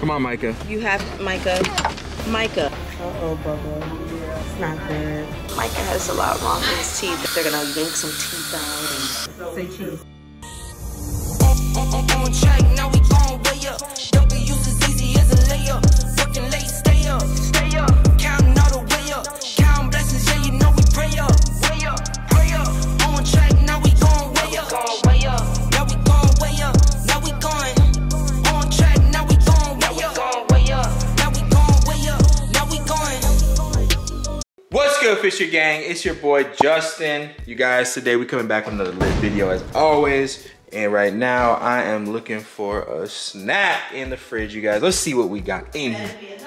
Come on, Micah. You have Micah. Micah. Uh-oh, Bubba. It's not good. Micah has a lot wrong with his teeth. They're gonna yank some teeth out and say cheese. What's good, Fisher Gang? It's your boy Justin. You guys, today we coming back with another lit video as always. And right now, I am looking for a snack in the fridge, you guys. Let's see what we got in here.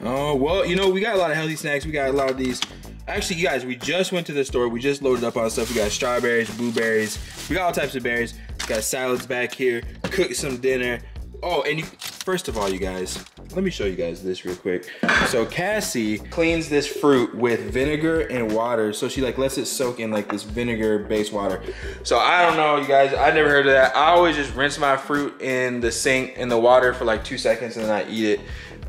Oh, well, you know, we got a lot of healthy snacks. We got a lot of these. Actually, you guys, we just went to the store. We just loaded up on stuff. We got strawberries, blueberries. We got all types of berries. We got salads back here. Cooked some dinner. Oh, and you, first of all, you guys, let me show you guys this real quick. So Cassy cleans this fruit with vinegar and water. So she like lets it soak in like this vinegar based water. So I don't know, you guys, I never heard of that. I always just rinse my fruit in the sink, in the water for like two seconds and then I eat it.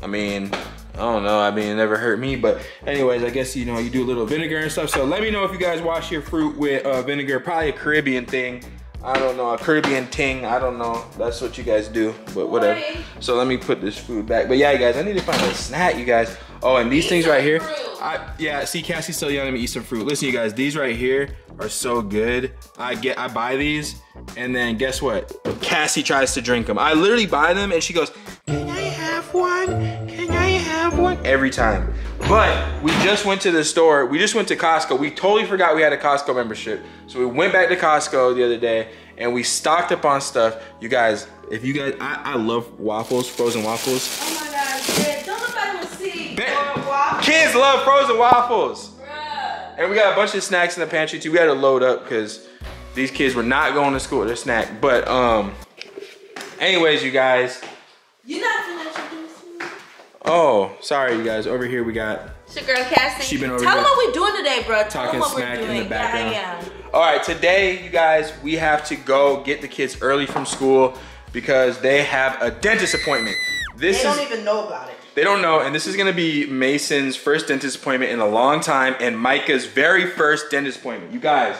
I mean, I don't know, I mean, it never hurt me, but anyways, I guess, you know, you do a little vinegar and stuff. So let me know if you guys wash your fruit with uh, vinegar, probably a Caribbean thing. I don't know, a Caribbean ting, I don't know. That's what you guys do, but whatever. So let me put this food back. But yeah, you guys, I need to find a snack, you guys. Oh, and these things right here. I, yeah, see, Cassy's still yelling at me eat some fruit. Listen, you guys, these right here are so good. I get, I buy these, and then guess what? Cassy tries to drink them. I literally buy them, and she goes, Every time. But we just went to the store. We just went to Costco. We totally forgot we had a Costco membership. So we went back to Costco the other day, and we stocked up on stuff. You guys, if you guys, I, I love waffles, frozen waffles. Oh my god, yeah, don't nobody see or. Kids love frozen waffles. Bruh. And we got a bunch of snacks in the pantry too. We had to load up because these kids were not going to school. They're snack. But um, anyways, you guys. You not finna introduce me? Oh, sorry, you guys. Over here we got. It's your girl Cassy. She been over Tell here them what we doing today, bro. Tell talking them what smack we're in the background. Yeah, yeah. All right, today, you guys, we have to go get the kids early from school because they have a dentist appointment. This They is don't even know about it. They don't know, and this is gonna be Mason's first dentist appointment in a long time, and Micah's very first dentist appointment. You guys,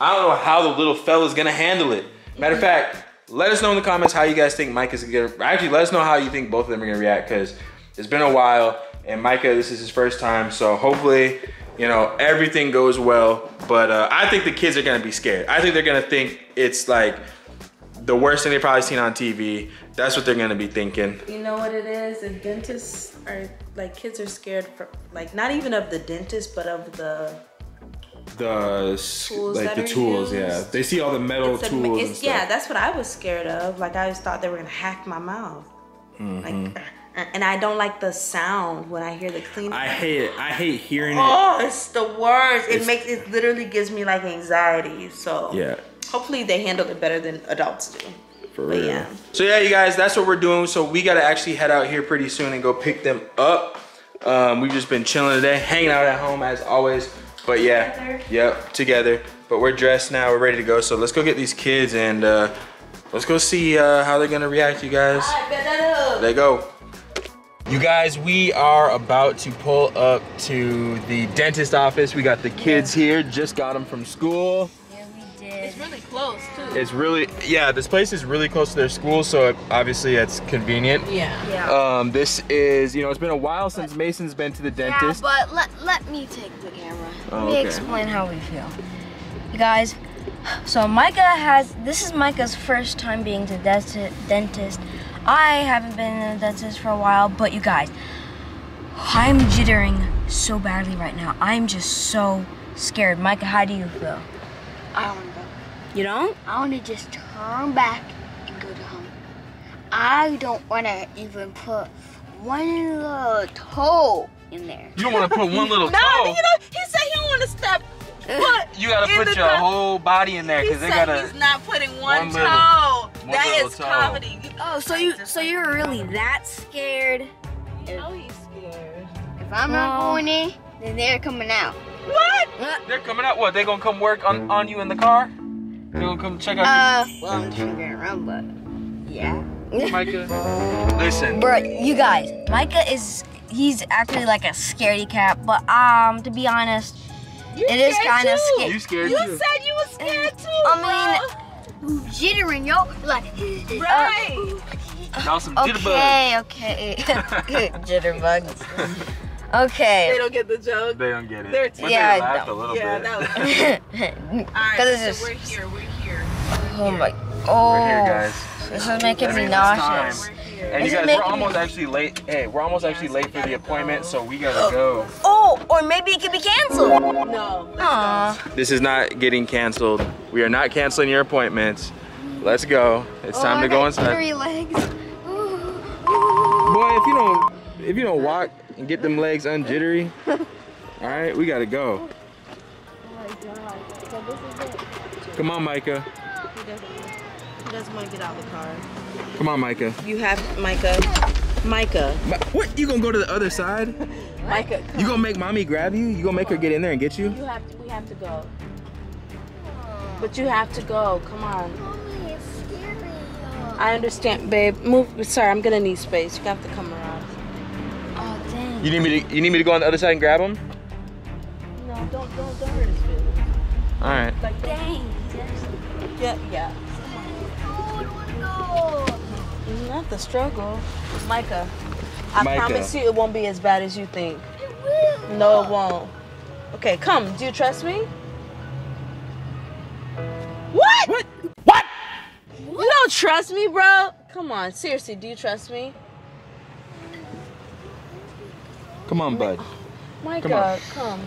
I don't know how the little fella's gonna handle it. Matter of mm-hmm. fact, let us know in the comments how you guys think Micah's gonna. Actually, let us know how you think both of them are gonna react, because it's been a while, and Micah, this is his first time, so hopefully, you know, everything goes well. But uh, I think the kids are gonna be scared. I think they're gonna think it's like the worst thing they've probably seen on TV. That's what they're gonna be thinking. You know what it is? And dentists are like kids are scared for like not even of the dentist, but of the the Tools like that the are tools yeah they see all the metal it's a- tools it's- and stuff. yeah, that's what I was scared of. Like I just thought they were gonna hack my mouth. Mm-hmm. Like and I don't like the sound when I hear the cleaning. i hate it i hate hearing it Oh, it's the worst. It It's- makes it literally gives me like anxiety. So yeah hopefully they handle it better than adults do. for But real yeah. so yeah you guys that's what we're doing so we got to actually head out here pretty soon and go pick them up um, we've just been chilling today hanging out at home as always but yeah Together. yep together but we're dressed now we're ready to go so let's go get these kids and uh, let's go see uh, how they're gonna react you guys Alright, bet. There you go. You guys, we are about to pull up to the dentist office. We got the kids here, just got them from school. Yeah, we did. It's really close too. It's really, yeah, this place is really close to their school, so it, obviously it's convenient. Yeah. yeah. Um, this is, you know, it's been a while since Mason's been to the dentist. Yeah, dentist. but let, let me take the camera. Oh, let me okay. explain how we feel. You guys, so Micah has, this is Micah's first time being to denti- dentist. I haven't been in a dentist for a while, but you guys, I'm jittering so badly right now. I'm just so scared. Micah, how do you feel? I don't want know. You don't? I want to just turn back and go to home. I don't want to even put one little toe in there. you don't want to put one little No, toe. you know, he said he don't want to step foot. You gotta put your whole body in there because they gotta. he's not putting one, one little- toe. one That little is toe. comedy. Oh, so you, so you're really that scared? You know he's scared. If I'm not going in, then they're coming out. What? They're coming out. What? They gonna come work on, on you in the car? They gonna come check out. Uh, well, I'm just gonna run, but yeah. Micah? Listen. Bro, you guys, Micah is he's actually like a scaredy cat, but um to be honest, it is kind of scary. You scared You too? said you was scared too. I mean, Jittering, yo. Like, uh, uh, uh, right. Y'all some mean, okay, okay, jitterbugs. Okay. They don't get the joke. They don't get it. They're But Yeah, I laughed a don't. little Yeah, bit. that was. Because All right, it's so just we're here. We're here. oh my oh. We're here, oh. guys. This is making That me means it's time. nauseous. And you Is it guys, we're almost actually late. Hey, we're almost actually late for the appointment, so we gotta go. Oh, or maybe it could be canceled. No. Aw. This is not getting canceled. We are not canceling your appointments. Let's go. It's time to go oh, inside. Three legs. Boy, if you don't if you don't walk and get them legs unjittery, all right, we gotta go. Oh Come on, Micah. He doesn't, he doesn't want to get out of the car. Come on, Micah. You have Micah. Micah. Mi- What? You gonna go to the other side? Micah. You gonna make mommy grab you? You gonna make her get in there and get you? You have to. We have to go. But you have to go. Come on. Mommy, it's scary. I understand, babe. Move. Sorry, I'm gonna need space. You have to come around. Oh dang. You need me to you need me to go on the other side and grab him? No, don't don't don't hurt his feelings. All right. Like Dang. yeah yeah. The struggle, Micah. I Micah. promise you, it won't be as bad as you think. It will. No, it won't. Okay, come. Do you trust me? What? What? What? You don't trust me, bro? Come on, seriously, do you trust me? Come on, bud. Micah, come.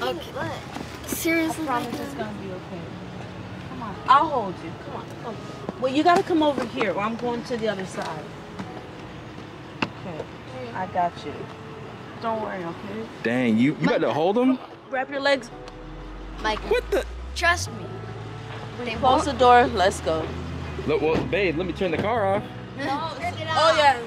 Okay. Seriously, I promise it's gonna be okay. Come on, I'll hold you. Come on. Come. Well, you gotta come over here, or I'm going to the other side. Okay, I got you. Don't worry, okay? Dang, you you got to hold him? Wrap your legs. Mike. What the? trust me. They Close the door. Let's go. Look, well, babe, let me turn the car off. Oh yeah.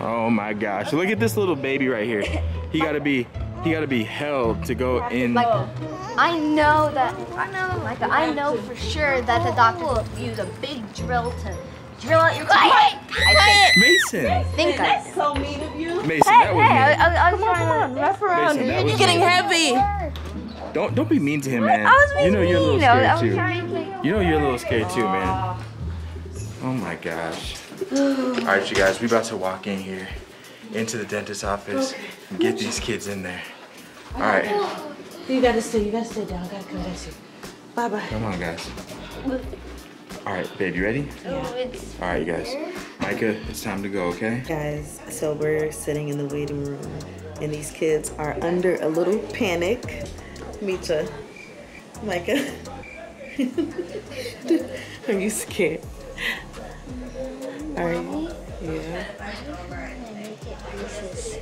Oh my gosh, look at this little baby right here. He gotta be, he gotta be held to go in. Micah, I know that. I know, Micah. I know for sure that the doctor will use a big drill to drill out your. I Mason, think I That's did. so mean of you. Mason, that was Hey, I, mean. I, I was trying to. Wrap around. Mason, that You're was getting mean. heavy. Don't don't be mean to him, man. I was being You know you're a little mean. I was scared too. trying to. You know you're a little scared too, man. Oh my gosh. All right, you guys, we about to walk in here into the dentist's office and get these kids in there. All right, You gotta stay. You gotta stay down. I gotta convince you. Bye bye. come on, guys. All right, babe, you ready? Yeah. All right, you guys. Micah, it's time to go, okay? Guys, so we're sitting in the waiting room, and these kids are under a little panic. Mita, Micah, are you scared? Are you? Yeah.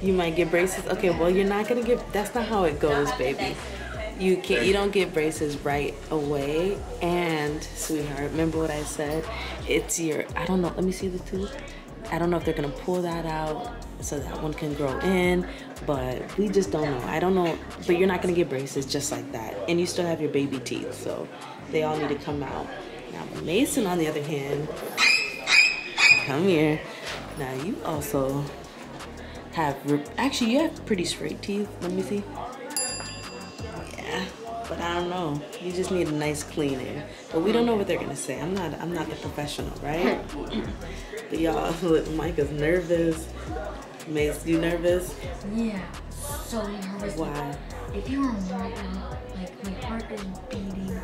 You might get braces. Okay, well you're not gonna get. That's not how it goes, baby. You can't. You don't get braces right away. And sweetheart, remember what I said? It's your. I don't know. Let me see the tooth. I don't know if they're gonna pull that out so that one can grow in, but we just don't know. I don't know. But you're not gonna get braces just like that, and you still have your baby teeth, so they all need to come out. Now Mason, on the other hand, come here. Now you also have actually you have pretty straight teeth. Let me see. Yeah, but I don't know. You just need a nice cleaning. But we don't know what they're gonna say. I'm not. I'm not the professional, right? but y'all, look, Micah's nervous. Makes you nervous? Yeah. So nervous. Why? If you were right now, like my heart is beating.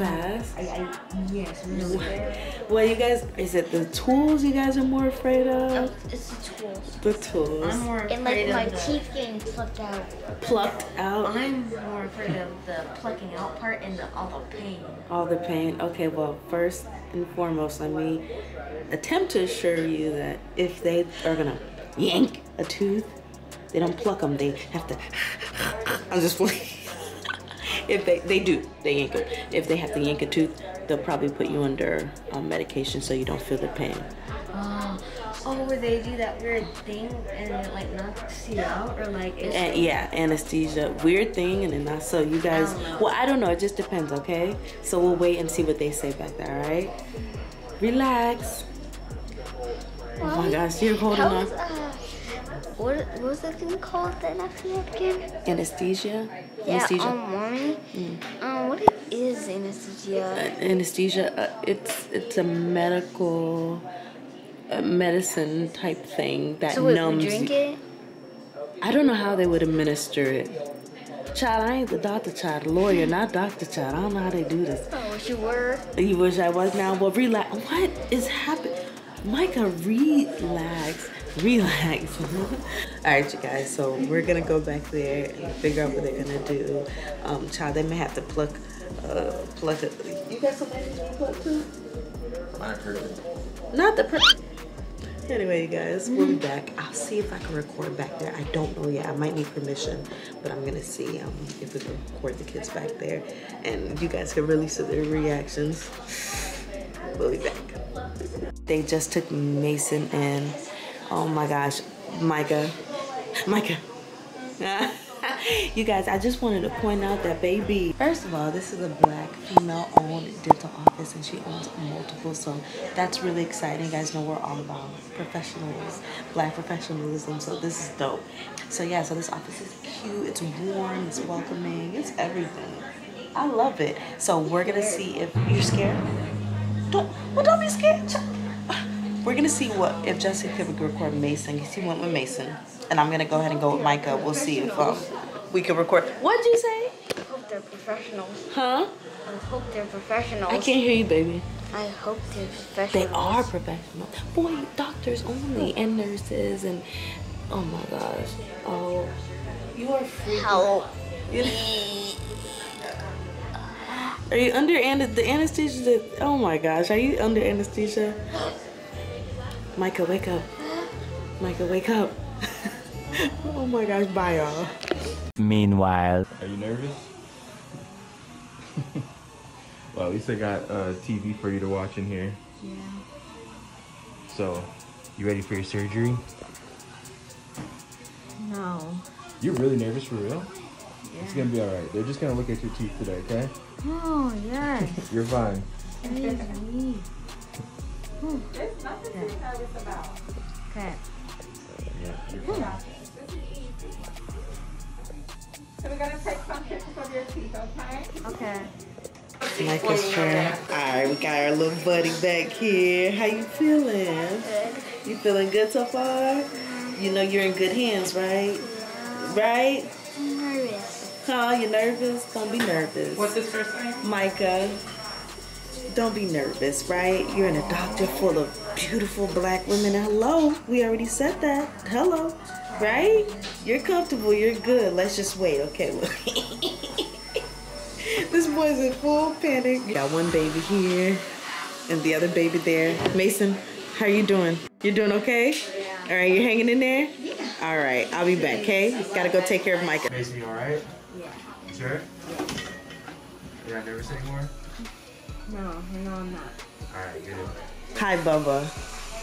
Fast. I, I yes, really bad. Well, you guys, is it the tools you guys are more afraid of? Oh, it's the tools. The tools. I'm more And like my of the, teeth getting plucked out. Plucked out. I'm more afraid of the plucking out part and the, all the pain. All the pain. Okay, well, first and foremost, let me attempt to assure you that if they are gonna yank a tooth, they don't pluck them. They have to. I'm just playing. if they they do, they yank them. If they have to yank a tooth, they'll probably put you under um, medication so you don't feel the pain. Oh, oh, where they do that weird thing and it like knocks you out or like And, yeah, anesthesia, weird thing, and then not so. You guys, well, I don't know. It just depends. Okay, so we'll wait and see what they say back there. All right, relax. Oh my gosh, you're holding on. Uh, what, what was the thing called that that again? Anesthesia? Yeah, Anesthesia. um, mommy. Mm. Um, what is anesthesia? anesthesia uh, it's it's a medical uh, medicine type thing that So wait, numbs drink you. it? I don't know how they would administer it. Child, I ain't the doctor child, lawyer, not doctor child. I don't know how they do this. I wish you were. You wish I was now. Well, relax. What is happening? Micah, relax. Relax. All right, you guys. So we're gonna go back there and figure out what they're gonna do. Um, child, they may have to pluck, uh, pluck it. You got something you want to pluck too? Not the. Pr- anyway, you guys, we'll be back. I'll see if I can record back there. I don't know yet. I might need permission, but I'm gonna see um, if we can record the kids back there, and you guys can really see their reactions. We'll be back. They just took Mason in. Oh my gosh, Micah, Micah. you guys, I just wanted to point out that baby. First of all, this is a black female-owned dental office, and she owns multiple. So that's really exciting. You guys know we're all about professionals, black professionalism. So this is dope. So yeah, so this office is cute. It's warm. It's welcoming. It's everything. I love it. So we're gonna see if you're scared. Don't well, don't be scared. We're gonna see what if Justin could record Mason because he went with Mason, and I'm gonna go ahead and go with Micah. We'll see if um we can record. What'd you say? I hope they're professionals. Huh? I hope they're professionals. I can't hear you, baby. I hope they're professionals. They are professional. Boy, doctors only and nurses and oh my gosh. Oh, you are free. How? Are you under an- the anesthesia? Oh my gosh, are you under anesthesia? Micah, wake up. Micah, wake up. oh my gosh, bye y'all. Meanwhile. Are you nervous? well, at least I got uh, TV for you to watch in here. Yeah. So, you ready for your surgery? No. You're really nervous for real? Yeah. It's gonna be alright. They're just gonna look at your teeth today, okay? Oh, yes. You're fine. Okay. Yeah, you're fine. So we're gonna take some pictures of your teeth, okay? Okay. Micah's turn. Alright, we got our little buddy back here. How you feeling? Good. You feeling good so far? You know you're in good hands, right? Yeah. Right? I'm nervous. Huh? You nervous? Don't be nervous. What's his first name? Micah, don't be nervous, right? You're in a doctor full of beautiful black women. Hello, we already said that. Hello, right? You're comfortable, you're good. Let's just wait, okay? this boy's in full panic. Got one baby here and the other baby there. Mason, how you doing? You're doing okay? Yeah. All right, you're hanging in there? Yeah. All right, I'll be back, okay? Gotta go take care of Micah. Mason, you alright? Yeah. Sure? You're not nervous anymore? No, no, I'm not. Alright, good. Hi, Bubba.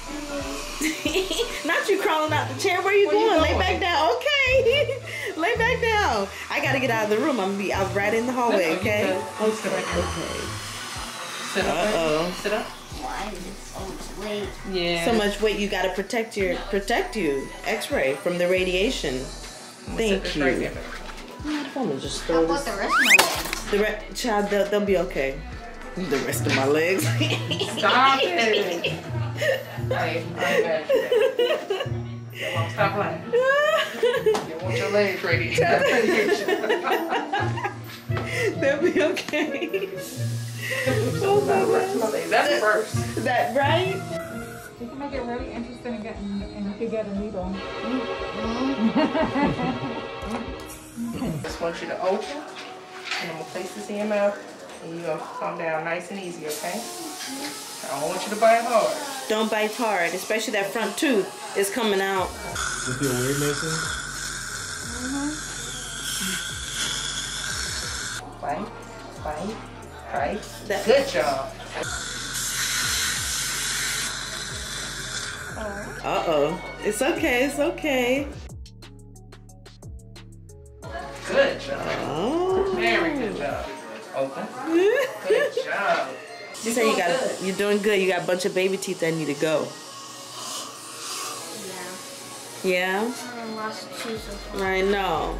Not you crawling out the chair. Where you going? Lay back down. Okay. Lay back down. I gotta get out of the room. I'm gonna be out right in the hallway. Okay. Oh, sit. Okay. Sit up. Uh oh. Sit up. Why is it so much weight? Yeah. So much weight. You gotta protect your protect you. X-ray from the radiation. Thank Sit you. right there, baby. I'm gonna just How throw about this. the rest of my legs? The re- child, they'll, they'll be okay. The rest of my legs. Stop it. Hey, I'm back. Come on, stop playing. You want your legs ready. they'll be okay. oh my god. That's first. That right? You can make it really interesting and get, and you could get a needle. Mm-hmm. Just want you to open, and I'm gonna place this in your mouth, and you're gonna calm down nice and easy, okay? I don't want you to bite hard. Don't bite hard, especially that front tooth is coming out. You feel weird, Mason? Bite, bite, bite. That- Good job. Uh oh. It's okay, it's okay. Good job. Oh. Very good job. Open. Good job. She said you got you're doing good. You got a bunch of baby teeth that need to go. Yeah, I lost two so far. I know.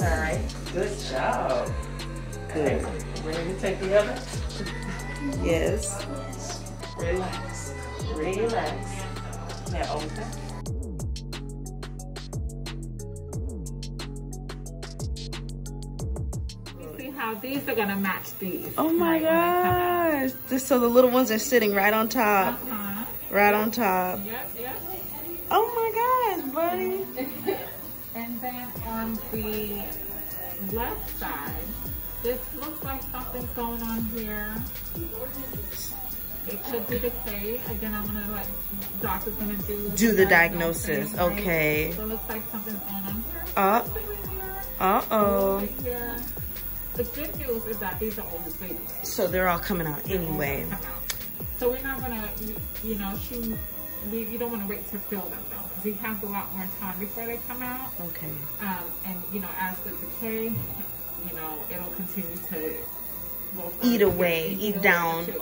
All right. Good job. Good. Ready to take the other? Yes. Yes. Relax. Relax. Now open. See how these are gonna match these. Oh my right, when they come out. gosh. Just so the little ones are sitting right on top. Uh-huh. Right on top. Yep, yep. Oh my gosh, buddy. And then on the left side, this looks like something's going on here. It could be decay. Again, I'm gonna let doctor's gonna do Do the diagnosis. right? Okay. So it looks like something's going on here. Uh, here. uh-oh. Right here. The good news is that these are all babies. So they're all coming out anyway. Come out. So we're not gonna, you, you know, she, we, you don't want to wait to fill them though, because he has a lot more time before they come out. Okay. Um, and you know, as the decay, you know, it'll continue to well, Eat away, eat down. too,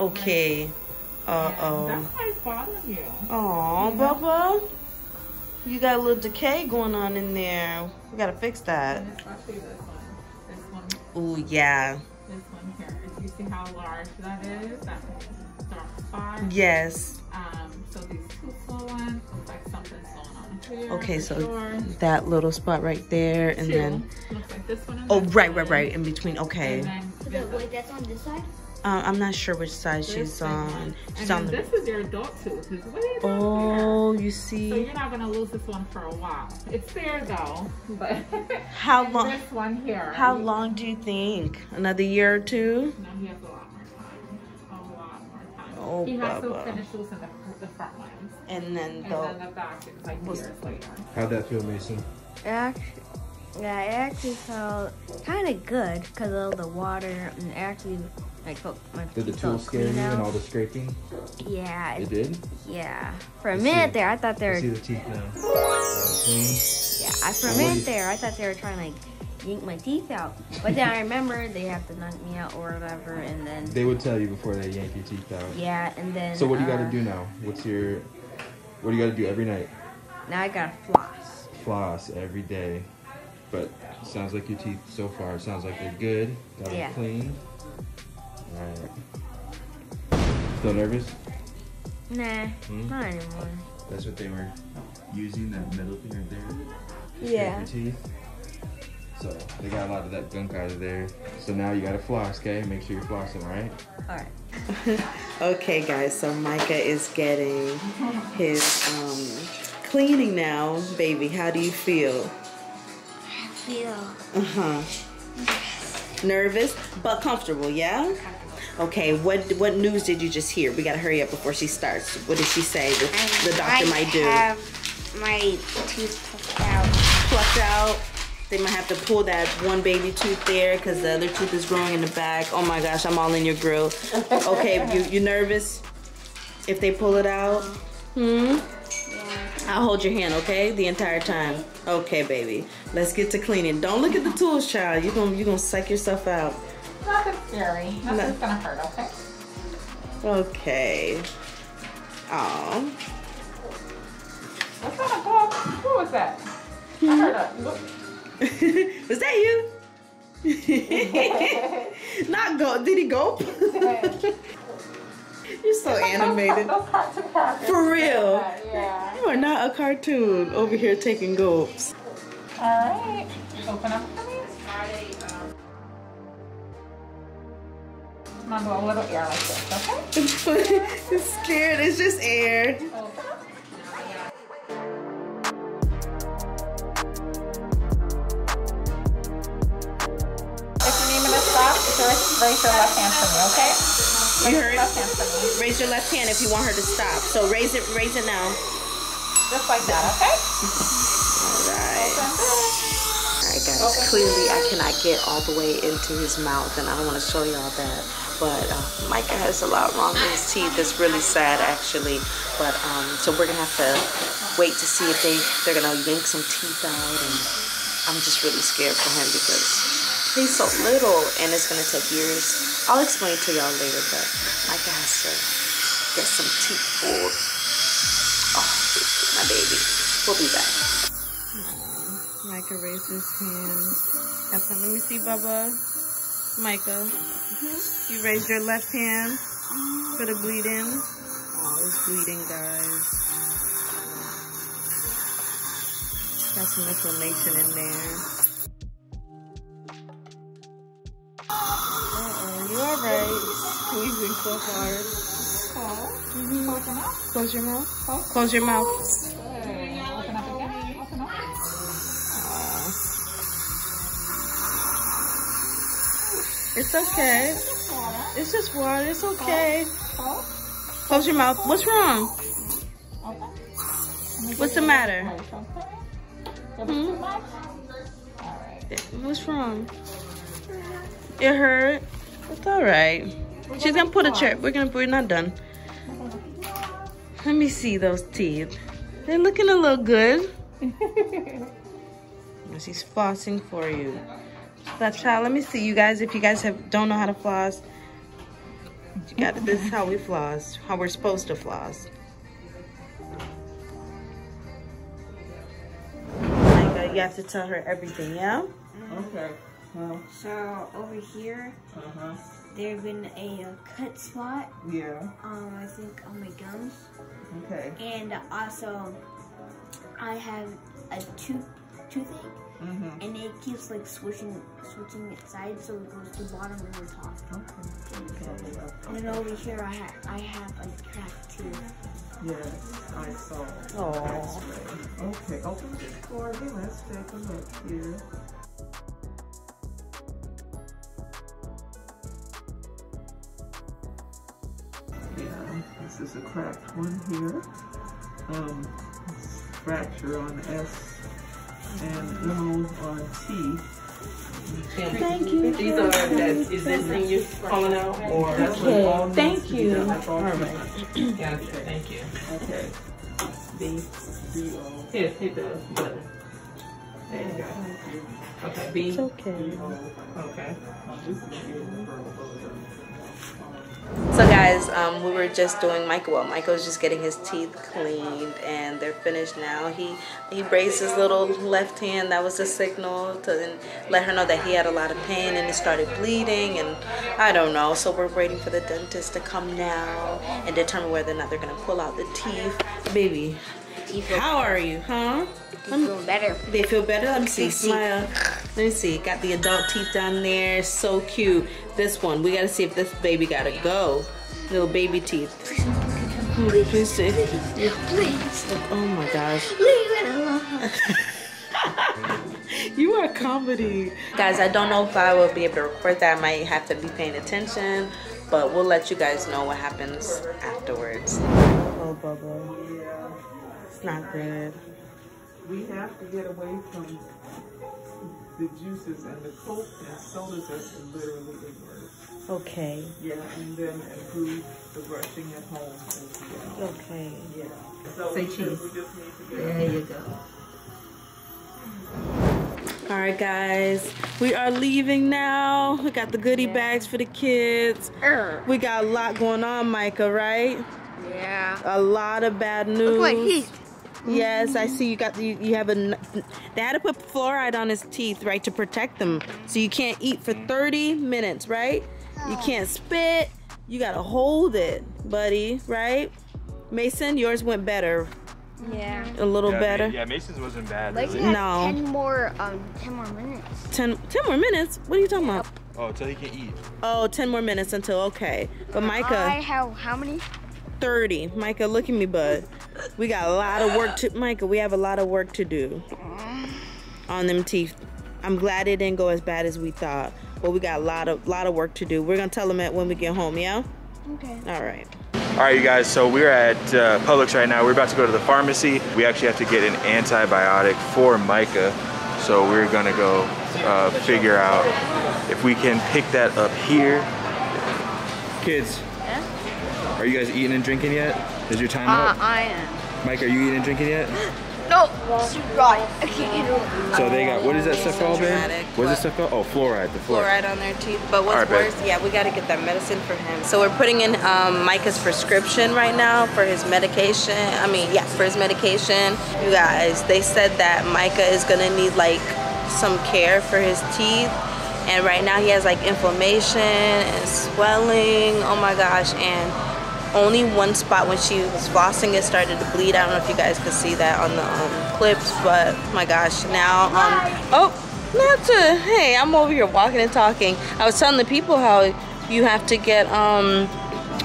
right? Okay. And Uh-oh. That's why it's bothering you. Aw, Bubba. You got a little decay going on in there. We gotta fix that. And especially this one. This one, Ooh, yeah. this one here. You see how large that is? That dark spot. Yes. Um, so these two small ones look like something's going on here. Okay, so sure. that little spot right there, and Two. then looks like this one. and oh, this right, right, right, in between. Okay, And then Wait, this wait, that's on this side? Uh, I'm not sure which side this she's on. She's and on the. this is your adult tooth. It's way down Oh, you here. So see? you're not gonna lose this one for a while. It's there though, but How long? This one here. How you- long do you think? Another year or two? No, he has a lot more time. A lot more time. Oh, he has to Bubba. finish losing the, the front ones. And then And the then the back is like years later. How'd that feel, Mason? Actually, yeah, it actually felt kind of good because of the water and actually, like, felt my Did the tool scare you and all the scraping? Yeah, It it, did? yeah. For a I minute there, I thought they I were. see the teeth now. Yeah, I, for a minute there, I thought they were trying to like yank my teeth out. But then I remembered they have to knock me out or whatever, and then They would tell you before they yank your teeth out. yeah, and then. So what do you got uh, to do now? What's your, what do you got to do every night? Now I gotta floss. Floss every day. But sounds like your teeth so far, sounds like they're good. Got them Yeah. clean. Alright. Still nervous? Nah, Hmm? not anymore. That's what they were using, that middle thing right there. Yeah. Teeth. So they got a lot of that gunk out of there. So now you gotta floss, okay? Make sure you're flossing, alright? All right. Okay, guys, so Micah is getting his um, cleaning now. Baby, how do you feel? I feel. Uh huh. Nervous, but comfortable, yeah? Okay, what what news did you just hear? We gotta hurry up before she starts. What did she say the, the doctor I might do? I have my teeth puffed out. Plucked out. They might have to pull that one baby tooth there because the other tooth is growing in the back. Oh my gosh, I'm all in your grill. Okay, you you nervous? If they pull it out? Hmm? I'll hold your hand, okay? The entire time. Okay, baby. Let's get to cleaning. Don't look at the tools, child. You're gonna you're gonna psych yourself out. Nothing scary. Nothing's gonna hurt, okay? Okay. Oh. What's that a dog? Who was that? I heard a. Was that you? Not go. Did he go? You're so animated. Those cartoon characters. For real. Yeah. You are not a cartoon over here taking gulps. All right. Open up for me. I'm gonna blow a little air like this, okay? it's scared. It's just air. Open up. If you need me to stop, just raise your left hand for me, okay? You heard? Left hand for me. Raise your left hand if you want her to stop. So raise it. Raise it now. Just like that, okay? All right. Open. Alright guys, clearly I cannot get all the way into his mouth and I don't want to show y'all that. But uh, Micah has a lot wrong with his teeth. It's really sad actually. But um, so we're gonna have to wait to see if they, they're gonna yank some teeth out and I'm just really scared for him because he's so little and it's gonna take years. I'll explain to y'all later, but Micah has to get some teeth pulled. Oh, my baby. We'll be back. Micah raised his hand. That's let me see, Bubba. Micah, you raised your left hand for the bleeding. Oh, it's bleeding, guys. Got some inflammation in there. Uh-oh, you alright? You been so hard. Mhm. Close your mouth. Close your mouth. Open It's okay. It's just water. It's okay. Close your mouth. What's wrong? What's the matter? Hmm? What's wrong? It hurt. It's all right. She's gonna put a chair. We're gonna. We're not done. Let me see those teeth. They're looking a little good. She's flossing for you. That child. Let me see you guys. If you guys have don't know how to floss, you got this is how we floss. How we're supposed to floss. Micah, you have to tell her everything. Yeah. Okay. Well, So over here, uh-huh. there's been a uh, cut spot. Yeah. Um, I think on my gums, Okay. and also I have a tooth toothache, Mm-hmm. and it keeps like switching switching its sides, so it goes to bottom and the top. Okay. okay. And then over here, I have I have a cracked tooth. Yes, I saw. Oh. Okay, open this for me. Let's take a look here. Yeah, this is a cracked one here. Um, fracture on S and L on T. Thank you. These are, that, is this thing you calling out or? That's what all thank you. done. That's all All right. Gotcha, thank you. Okay. B, B O. here, hit the button. There you go. Okay, B, It's okay. okay. This is good. So guys, um, we were just doing Michael. Well, Michael's just getting his teeth cleaned, and they're finished now. He he raised his little left hand. That was the signal to let her know that he had a lot of pain, and it started bleeding. And I don't know. So we're waiting for the dentist to come now and determine whether or not they're gonna pull out the teeth. Baby, how are you? Huh? You feel better. They feel better? Let me see. Smile. Let me see. Got the adult teeth down there. So cute. This one. We gotta see if this baby gotta go. Little baby teeth. Please see. Please, Oh my gosh. leave it alone. You are comedy. Guys, I don't know if I will be able to record that. I might have to be paying attention. But we'll let you guys know what happens afterwards. Oh, Bubba. Yeah. It's not good. We have to get away from the juices and the coke and sodas are literally ignorant. Okay. Yeah, and then improve the brushing at home as well. Okay. Yeah. So Say cheese. We just need to get There you go. All right, guys, we are leaving now. We got the goodie bags for the kids. Err. We got a lot going on, Micah, right? Yeah. A lot of bad news. Look like heat. Yes, I see you got you, you have a they had to put fluoride on his teeth, right, to protect them. So you can't eat for 30 minutes, right? You can't spit. You got to hold it, buddy, right? Mason, yours went better. Yeah. A little yeah, better. Yeah, Mason's wasn't bad. Like Really. has No. ten more um ten more minutes. 10, 10 more minutes? What are you talking about? Oh, until he can eat. Oh, 10 more minutes until okay. But I Micah, have how many? 30. Micah, look at me, bud. We got a lot of work to Micah, we have a lot of work to do on them teeth. I'm glad it didn't go as bad as we thought. But we got a lot of lot of work to do. We're gonna tell them it when we get home, yeah? Okay. All right. All right, you guys, so we're at uh, Publix right now. We're about to go to the pharmacy. We actually have to get an antibiotic for Micah. So we're gonna go uh, figure out if we can pick that up here. Kids, are you guys eating and drinking yet? Is your time Uh, up? I am. Mike, are you eating and drinking yet? No, right. I can't handle it. So they got what is that stuff So called, babe? dramatic, What is this stuff called? Oh, fluoride. The fluoride. fluoride on their teeth. But what's All right, babe. worse, yeah, we got to get that medicine for him. So we're putting in um, Micah's prescription right now for his medication. I mean, yeah, for his medication. You guys, they said that Micah is gonna need like some care for his teeth. And right now he has like inflammation and swelling. Oh my gosh, and only one spot when she was flossing it started to bleed. I don't know if you guys could see that on the um, clips, but my gosh, now um oh not to hey, I'm over here walking and talking. I was telling the people how you have to get um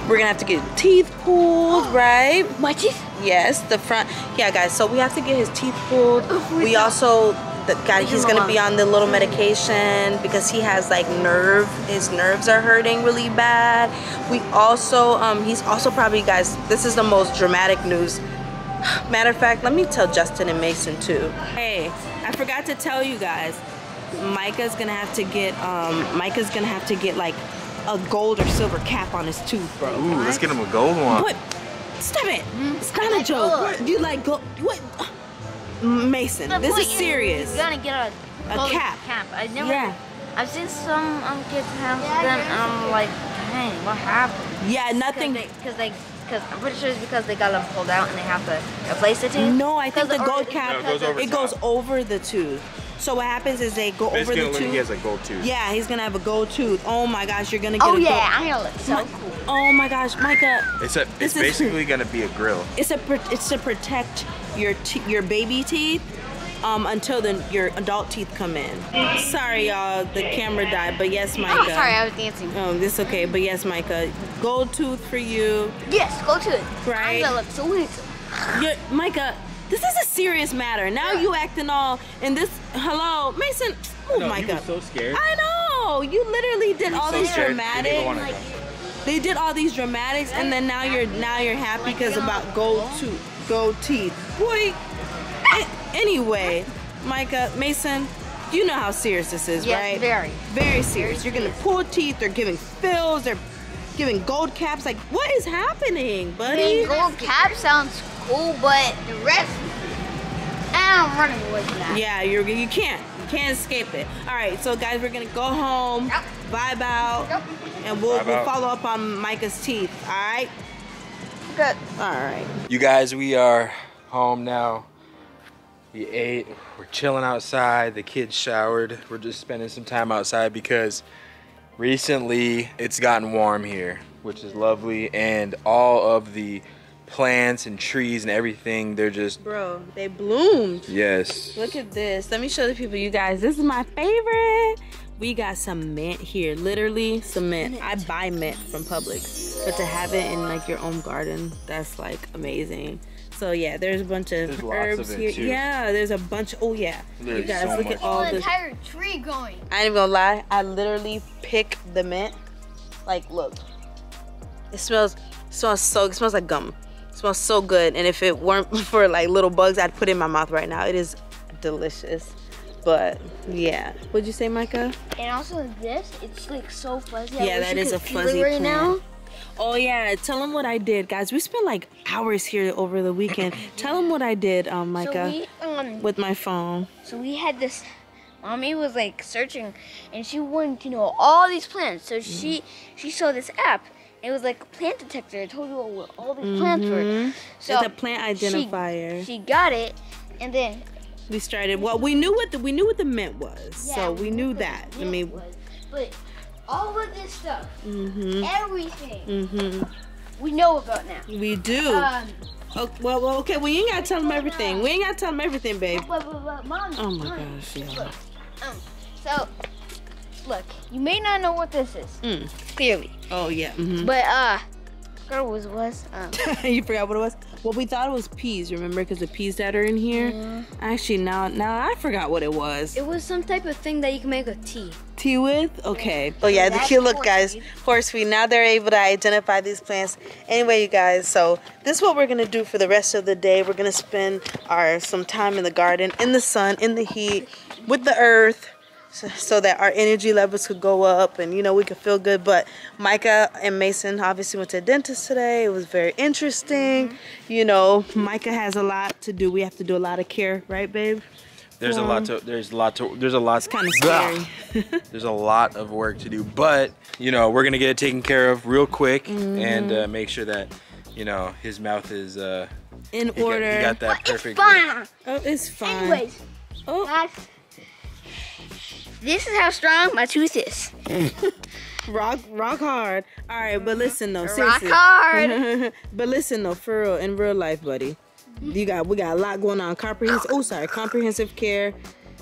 we're gonna have to get teeth pulled, right? My teeth? Yes, the front. Yeah, guys. So we have to get his teeth pulled. We also, the guy, he's gonna be on the little medication because he has like nerve. His nerves are hurting really bad. We also, um, he's also probably, guys. This is the most dramatic news. Matter of fact, let me tell Justin and Mason too. Hey, I forgot to tell you guys. Micah's gonna have to get, um, Micah's gonna have to get like a gold or silver cap on his tooth, bro. Ooh, let's get him a gold one. What? Stop it! It's not a joke. Do you like go what? Mason, The this is serious. You gotta get a, A cap. Cap. I never. Yeah. I've seen some um, kids have them, and I'm like, dang, what happened? Yeah, nothing. Because they, because I'm pretty sure it's because they got them pulled out and they have to replace the tooth. No, I think the or gold cap. No, it goes over it goes over the tooth. So what happens is they go over Basically, the look, he has a gold tooth. Yeah, he's gonna have a gold tooth. Oh my gosh, you're gonna get Oh a yeah, gold. I know. It's so cool. Oh my gosh, Micah, It's a. This It's is- basically gonna be a grill. it's a it's to protect your te- your baby teeth um, until the your adult teeth come in. Sorry, y'all, the camera died, but yes, Micah. Oh, sorry, I was dancing. Oh, this okay, but yes, Micah, gold tooth for you. Yes, gold tooth. Right. I'm gonna look so handsome. Micah, this is a serious matter. Now you acting all in this. Hello, Mason. Move, No, he Micah. so scared. I know. You literally did all so these scared, he didn't dramatics. They did all these dramatics, and then now you're now you're happy because about gold tooth, gold teeth. Boy. anyway, Micah, Mason, you know how serious this is, Yes, right? very. Very serious. You're gonna pull teeth. They're giving fills. They're giving gold caps. Like, what is happening, I buddy? mean, gold cap sounds cool, but the rest, I'm running away from that. Yeah, you're you can't you can't escape it. All right, so guys, we're gonna go home, Yep. vibe out, Yep. and we'll, Vibe we'll out. follow up on Micah's teeth. All right. Good. All right. You guys, we are home now. We ate. We're chilling outside. The kids showered. We're just spending some time outside because recently it's gotten warm here, which is lovely, and all of the plants and trees and everything, they're just Bro, they bloomed. yes. Look at this. Let me show the people, you guys. This is my favorite. We got some mint here, literally some mint. I buy mint from Publix, but to have it in like your own garden, that's like amazing. So yeah, there's a bunch of There's herbs of here. too. Yeah, there's a bunch. Oh yeah, There's you guys so look much. at all An the. entire tree going. I ain't even gonna lie. I literally pick the mint. Like, look, it smells. It smells so. It smells like gum. Smells so good. And if it weren't for like little bugs, I'd put it in my mouth right now. It is delicious. But yeah, what'd you say, Micah? And also this, it's like so fuzzy. Yeah, that is a fuzzy right plant. now. Oh yeah, tell them what I did, guys. We spent like hours here over the weekend. tell them what I did, um, So Micah, we um, with my phone. so we had this. Mommy was like searching, and she wanted to know all these plants. So she she saw this app. It was like a plant detector. It told you what all these plants were. So Mm-hmm. it's a plant identifier. She, got it, and then we started. Well, we knew what the we knew what the mint was, yeah, so we knew what that. I mean, was. but all of this stuff, hmm everything, hmm we know about now. we do. Um, Oh, well, well, okay. We ain't gotta tell them everything. We ain't gotta tell them everything, babe. but, but, but, mom. Oh my Mom, gosh, yeah. Look, um, so look, you may not know what this is Mm. clearly, Oh yeah. hmm but uh, girl was was um. you forgot what it was? Well, we thought it was peas. Remember, because the peas that are in here. Actually, now now I forgot what it was. It was some type of thing that you can make a tea. Tea with? Okay. Oh yeah, the That's cute look, guys. feed. Horse feed. Now they're able to identify these plants. Anyway, you guys. So this is what we're gonna do for the rest of the day. We're gonna spend our some time in the garden, in the sun, in the heat, with the earth. So, so that our energy levels could go up and you know we could feel good. But Micah and Mason obviously went to the dentist today. It was very interesting. Mm-hmm. You know, Micah has a lot to do. We have to do a lot of care, right, babe? There's a lot to there's a lot to there's a lot Kind of scary. there's a lot of work to do but you know we're gonna get it taken care of real quick and uh, make sure that you know his mouth is uh In he got, order. he got that It's perfect fine. oh, it's fine. Anyways, Oh. guys, this is how strong my tooth is. Rock, rock hard. All right, but listen though, Rock seriously. hard. but listen though, for real, in real life, buddy, you got we got a lot going on. Comprehensive. Oh, sorry, comprehensive care.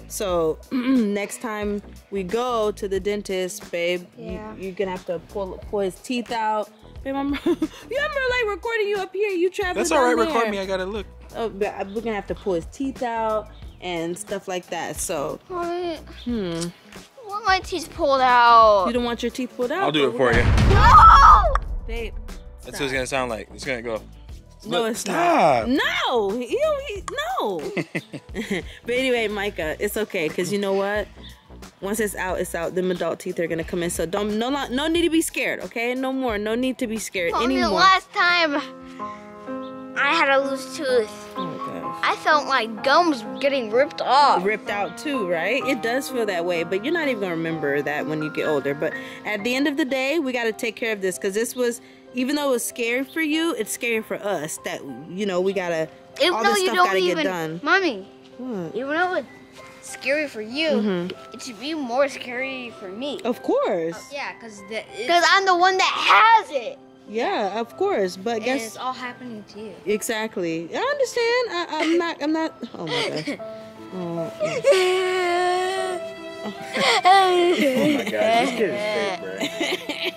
So next time we go to the dentist, babe, Yeah. you, you're gonna have to pull pull his teeth out. Babe, I'm, you remember like recording you up here? You traveling that's all right down record me I gotta look Oh, but uh, we're gonna have to pull his teeth out and stuff like that. So, Mommy, hmm, want my teeth pulled out. you don't want your teeth pulled out? I'll do it for you No! babe. that's what it's gonna sound like it's gonna go No, Look, it's stop. not. No, he, he, no. but anyway, Micah, it's okay because you know what? Once it's out, it's out. Them adult teeth are gonna come in, so don't no no need to be scared. Okay, no more. No need to be scared Mommy, anymore. last time I had a loose tooth, gosh. I felt my gums getting ripped off. Ripped out too, right? It does feel that way, but you're not even gonna remember that when you get older. But at the end of the day, we gotta take care of this because this was, even though it was scary for you, it's scary for us. That you know we gotta Even all though this you stuff don't gotta even, get done. Mommy, What? even though it's scary for you, Mm-hmm. it should be more scary for me. Of course. Yeah, because Because I'm the one that has it. Yeah, of course. But and guess it's all happening to you. Exactly. I understand. I, I'm not. I'm not. Oh my gosh. Oh, oh my god this kid is fake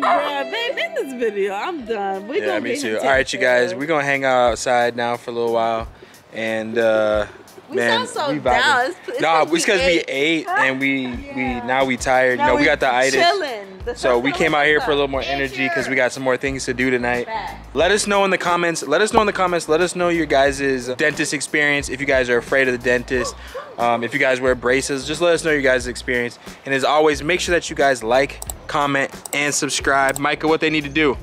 bro Bruh, babe, in this video, I'm done. We yeah gonna me too all right you guys we're gonna hang out outside now for a little while and uh We man, sound so we down. It's- it's Nah, like it's because we we ate and we we now we tired. Now you know, we we got the itis. chilling. So we came out here for a little more energy because we got some more things to do tonight. Let us know in the comments. Let us know in the comments. Let us know your guys' dentist experience. If you guys are afraid of the dentist, um, if you guys wear braces, just let us know your guys' experience. And as always, make sure that you guys like, comment, and subscribe. Micah, what they need to do.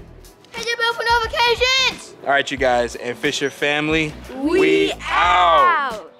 Hit your bell for notifications. All right, you guys, and Fisher family, We out.